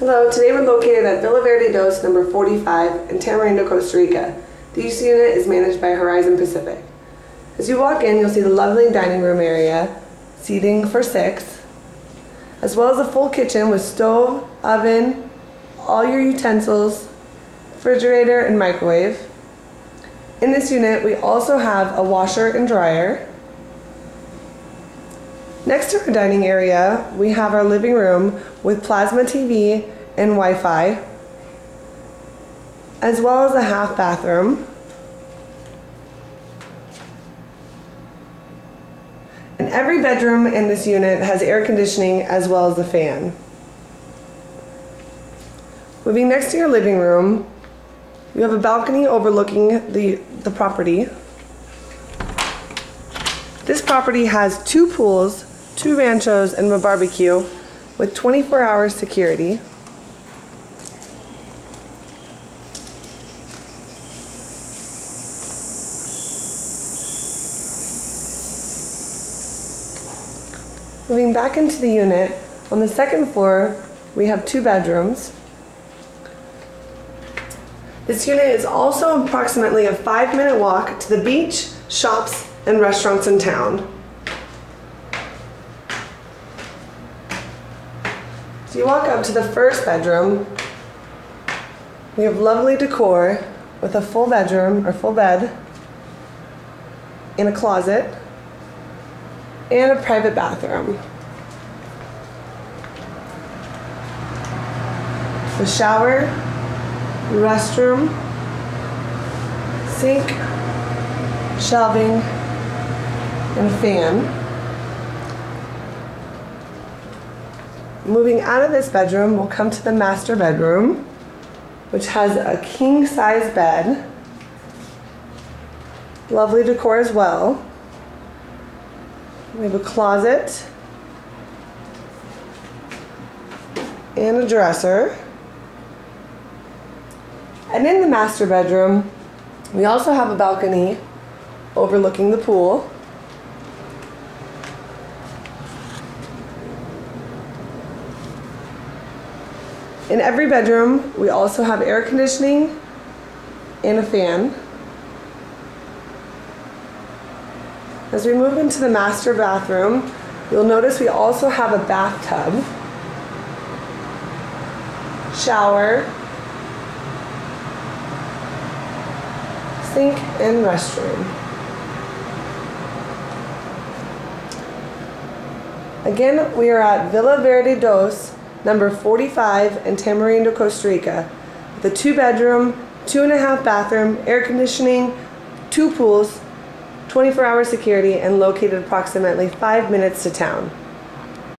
Hello, today we're located at Villa Verde Dos number 45 in Tamarindo, Costa Rica. The use unit is managed by Horizon Pacific. As you walk in, you'll see the lovely dining room area, seating for six, as well as a full kitchen with stove, oven, all your utensils, refrigerator, and microwave. In this unit, we also have a washer and dryer. Next to our dining area, we have our living room with plasma TV and Wi-Fi, as well as a half bathroom. And every bedroom in this unit has air conditioning as well as a fan. Moving next to your living room, you have a balcony overlooking the, the property. This property has two pools, two ranchos, and a barbecue with 24 hour security. Moving back into the unit, on the second floor, we have two bedrooms. This unit is also approximately a five minute walk to the beach, shops, and restaurants in town. So you walk up to the first bedroom. We have lovely decor with a full bedroom or full bed in a closet and a private bathroom. The shower, restroom, sink, shelving, and fan. Moving out of this bedroom, we'll come to the master bedroom, which has a king size bed. Lovely decor as well. We have a closet and a dresser. And in the master bedroom, we also have a balcony overlooking the pool. In every bedroom, we also have air conditioning and a fan. As we move into the master bathroom, you'll notice we also have a bathtub, shower, sink, and restroom. Again, we are at Villa Verde Dos, number 45 in Tamarindo, Costa Rica, with a two bedroom, two and a half bathroom, air conditioning, two pools, 24 hour security, and located approximately five minutes to town.